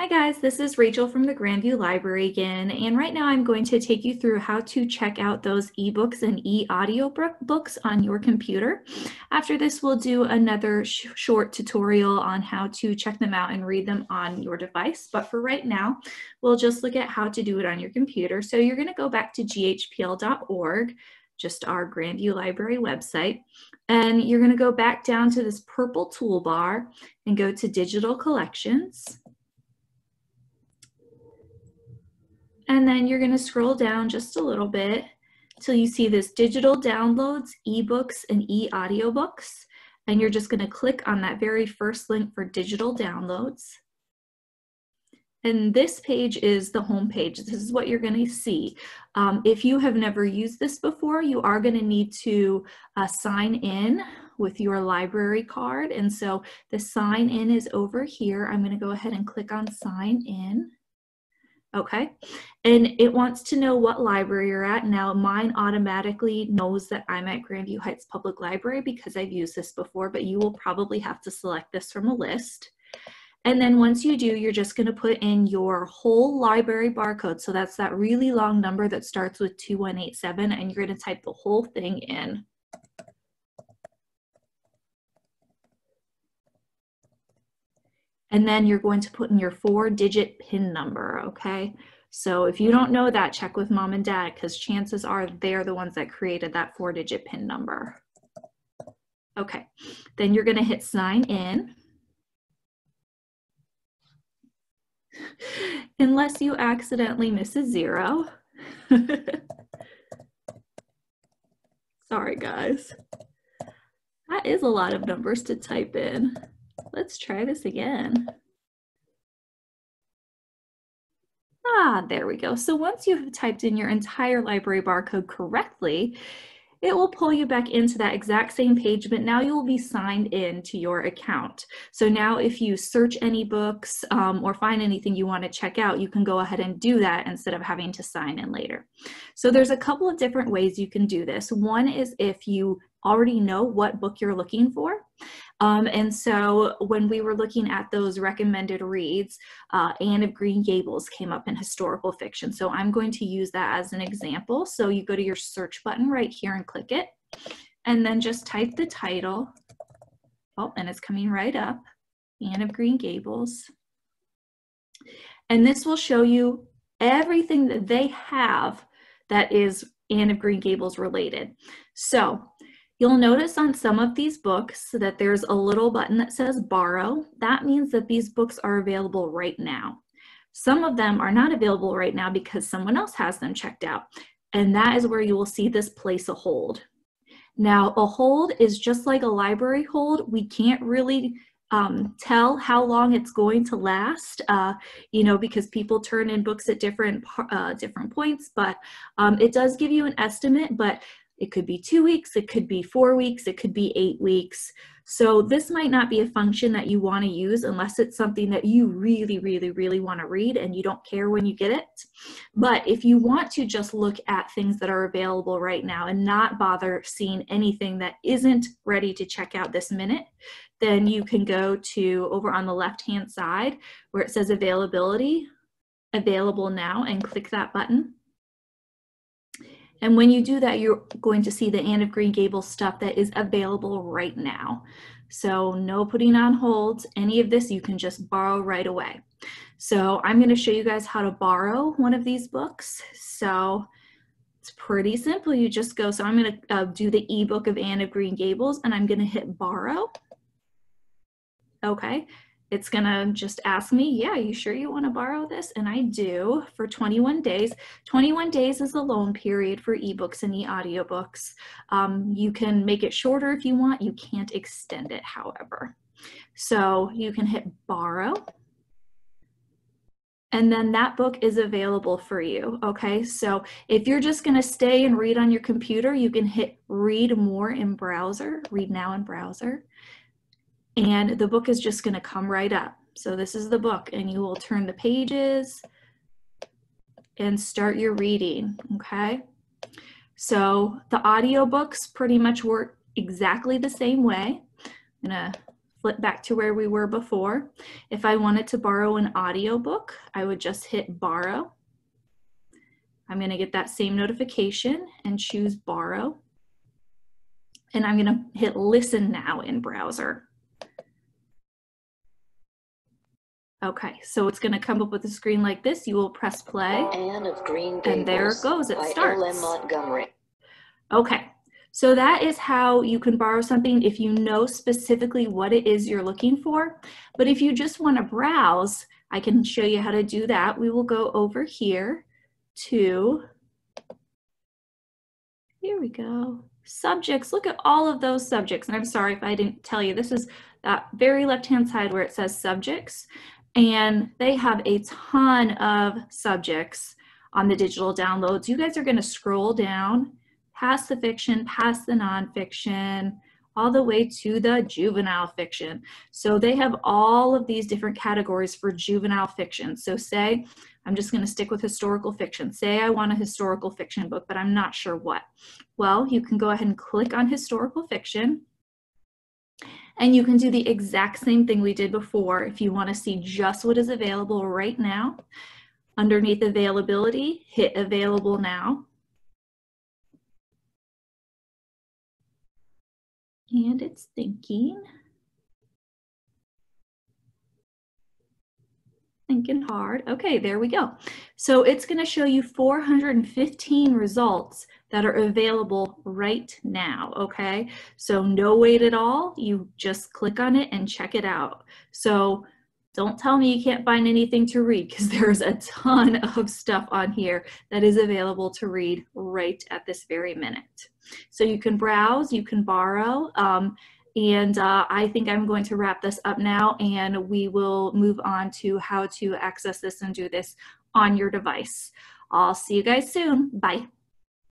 Hi guys, this is Rachel from the Grandview Library again, and right now I'm going to take you through how to check out those ebooks and e-audio books on your computer. After this, we'll do another sh short tutorial on how to check them out and read them on your device, but for right now, we'll just look at how to do it on your computer. So you're gonna go back to ghpl.org, just our Grandview Library website, and you're gonna go back down to this purple toolbar and go to Digital Collections. And then you're going to scroll down just a little bit till you see this digital downloads, ebooks, and e-audiobooks. And you're just going to click on that very first link for digital downloads. And this page is the home page. This is what you're going to see. Um, if you have never used this before, you are going to need to uh, sign in with your library card. And so the sign in is over here. I'm going to go ahead and click on sign in okay? And it wants to know what library you're at. Now mine automatically knows that I'm at Grandview Heights Public Library because I've used this before, but you will probably have to select this from a list. And then once you do, you're just gonna put in your whole library barcode. So that's that really long number that starts with 2187 and you're gonna type the whole thing in. And then you're going to put in your four digit PIN number, okay? So if you don't know that, check with mom and dad because chances are they're the ones that created that four digit PIN number. Okay, then you're gonna hit sign in. Unless you accidentally miss a zero. Sorry guys. That is a lot of numbers to type in. Let's try this again. Ah, there we go. So once you have typed in your entire library barcode correctly, it will pull you back into that exact same page, but now you will be signed in to your account. So now if you search any books um, or find anything you want to check out, you can go ahead and do that instead of having to sign in later. So there's a couple of different ways you can do this. One is if you already know what book you're looking for. Um, and so when we were looking at those recommended reads, uh, Anne of Green Gables came up in historical fiction. So I'm going to use that as an example. So you go to your search button right here and click it, and then just type the title. Oh, and it's coming right up, Anne of Green Gables. And this will show you everything that they have that is Anne of Green Gables related. So You'll notice on some of these books that there's a little button that says borrow. That means that these books are available right now. Some of them are not available right now because someone else has them checked out. And that is where you will see this place a hold. Now, a hold is just like a library hold. We can't really um, tell how long it's going to last, uh, you know, because people turn in books at different uh, different points, but um, it does give you an estimate, but it could be two weeks, it could be four weeks, it could be eight weeks. So this might not be a function that you want to use unless it's something that you really, really, really want to read and you don't care when you get it. But if you want to just look at things that are available right now and not bother seeing anything that isn't ready to check out this minute, then you can go to over on the left-hand side where it says availability, available now, and click that button. And when you do that, you're going to see the Anne of Green Gables stuff that is available right now. So no putting on hold, any of this you can just borrow right away. So I'm gonna show you guys how to borrow one of these books. So it's pretty simple. You just go, so I'm gonna uh, do the ebook of Anne of Green Gables and I'm gonna hit borrow. Okay, it's gonna just ask me, yeah, you sure you wanna borrow this? And I do for 21 days. 21 days is the loan period for ebooks and e-audiobooks. Um, you can make it shorter if you want, you can't extend it, however. So you can hit borrow. And then that book is available for you, okay? So if you're just gonna stay and read on your computer, you can hit read more in browser, read now in browser and the book is just going to come right up. So this is the book and you will turn the pages and start your reading, okay? So the audiobooks pretty much work exactly the same way. I'm gonna flip back to where we were before. If I wanted to borrow an audiobook, I would just hit borrow. I'm going to get that same notification and choose borrow. And I'm going to hit listen now in browser. Okay, so it's going to come up with a screen like this. You will press play. Green and there it goes. It starts. Okay, so that is how you can borrow something if you know specifically what it is you're looking for. But if you just want to browse, I can show you how to do that. We will go over here to, here we go, subjects. Look at all of those subjects. And I'm sorry if I didn't tell you, this is that very left-hand side where it says subjects. And they have a ton of subjects on the digital downloads. You guys are gonna scroll down past the fiction, past the nonfiction, all the way to the juvenile fiction. So they have all of these different categories for juvenile fiction. So say, I'm just gonna stick with historical fiction. Say I want a historical fiction book, but I'm not sure what. Well, you can go ahead and click on historical fiction and you can do the exact same thing we did before if you wanna see just what is available right now. Underneath availability, hit available now. And it's thinking. Thinking hard. Okay, there we go. So it's going to show you 415 results that are available right now. Okay, so no wait at all. You just click on it and check it out. So don't tell me you can't find anything to read because there's a ton of stuff on here that is available to read right at this very minute. So you can browse, you can borrow, um, and uh, I think I'm going to wrap this up now and we will move on to how to access this and do this on your device. I'll see you guys soon. Bye.